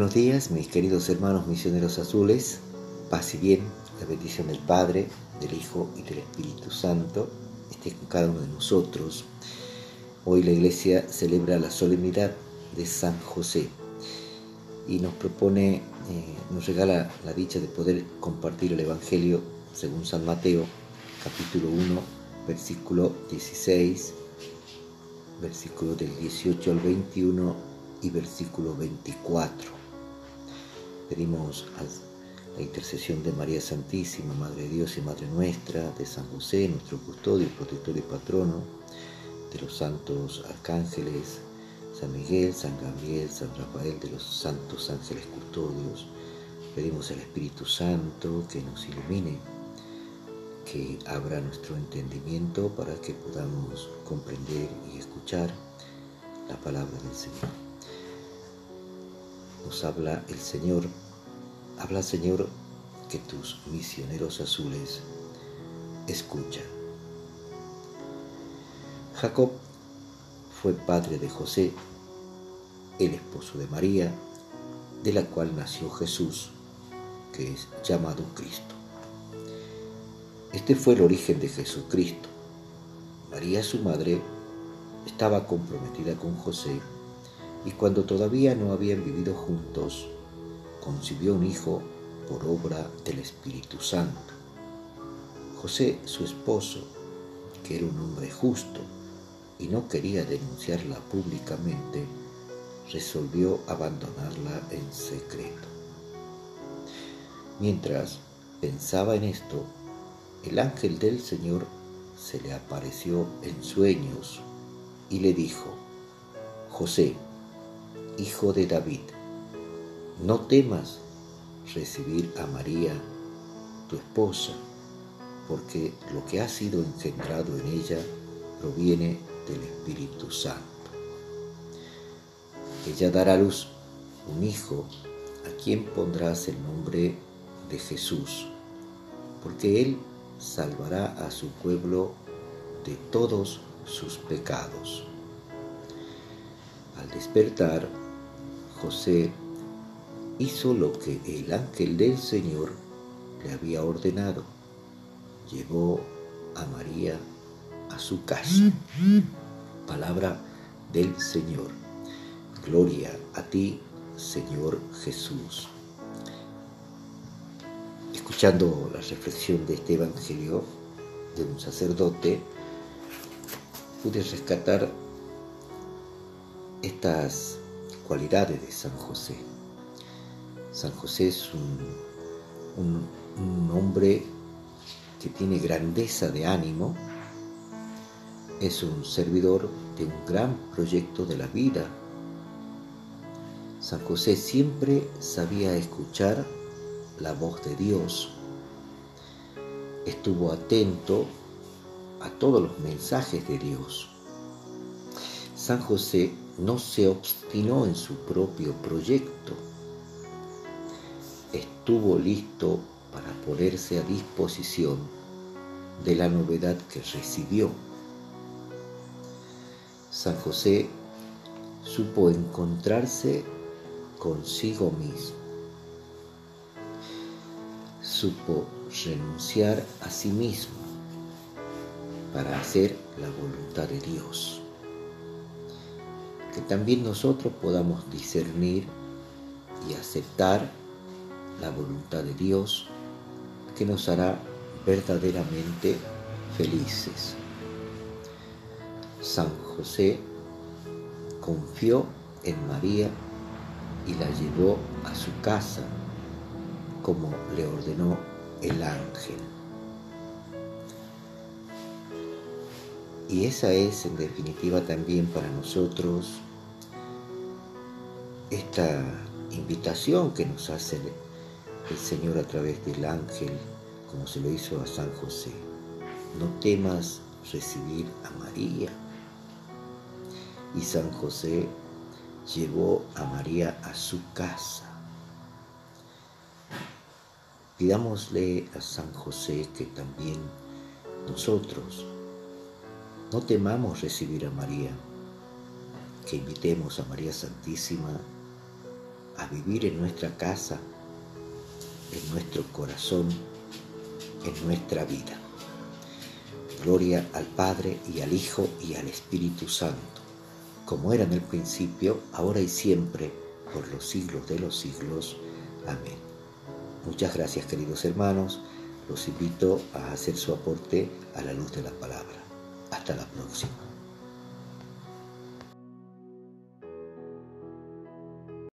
Buenos días, mis queridos hermanos misioneros azules. Paz y bien, la bendición del Padre, del Hijo y del Espíritu Santo esté con cada uno de nosotros. Hoy la Iglesia celebra la solemnidad de San José y nos propone, eh, nos regala la dicha de poder compartir el Evangelio según San Mateo, capítulo 1, versículo 16, versículo del 18 al 21 y versículo 24. Pedimos la intercesión de María Santísima, Madre Dios y Madre nuestra, de San José, nuestro custodio, protector y patrono, de los santos arcángeles, San Miguel, San Gabriel, San Rafael, de los santos ángeles custodios. Pedimos al Espíritu Santo que nos ilumine, que abra nuestro entendimiento para que podamos comprender y escuchar la palabra del Señor nos habla el Señor. Habla Señor que tus misioneros azules escuchan. Jacob fue padre de José, el esposo de María, de la cual nació Jesús, que es llamado Cristo. Este fue el origen de Jesucristo. María, su madre, estaba comprometida con José y cuando todavía no habían vivido juntos, concibió un hijo por obra del Espíritu Santo. José, su esposo, que era un hombre justo y no quería denunciarla públicamente, resolvió abandonarla en secreto. Mientras pensaba en esto, el ángel del Señor se le apareció en sueños y le dijo, José, hijo de David, no temas recibir a María, tu esposa, porque lo que ha sido engendrado en ella proviene del Espíritu Santo. Ella dará a luz un hijo a quien pondrás el nombre de Jesús, porque él salvará a su pueblo de todos sus pecados. Al despertar, José hizo lo que el ángel del Señor le había ordenado. Llevó a María a su casa. Palabra del Señor. Gloria a ti, Señor Jesús. Escuchando la reflexión de este Evangelio de un sacerdote, pude rescatar estas cualidades de San José. San José es un, hombre que tiene grandeza de ánimo, es un servidor de un gran proyecto de la vida. San José siempre sabía escuchar la voz de Dios, estuvo atento a todos los mensajes de Dios. San José no se obstinó en su propio proyecto. Estuvo listo para ponerse a disposición de la novedad que recibió. San José supo encontrarse consigo mismo. Supo renunciar a sí mismo para hacer la voluntad de Dios que también nosotros podamos discernir y aceptar la voluntad de Dios que nos hará verdaderamente felices. San José confió en María y la llevó a su casa como le ordenó el ángel. Y esa es en definitiva también para nosotros esta invitación que nos hace el Señor a través del ángel, como se lo hizo a San José. No temas recibir a María. Y San José llevó a María a su casa. Pidámosle a San José que también nosotros no temamos recibir a María, que invitemos a María Santísima a vivir en nuestra casa, en nuestro corazón, en nuestra vida. Gloria al Padre y al Hijo y al Espíritu Santo, como era en el principio, ahora y siempre, por los siglos de los siglos. Amén. Muchas gracias queridos hermanos. Los invito a hacer su aporte a la luz de la palabra. Hasta la próxima.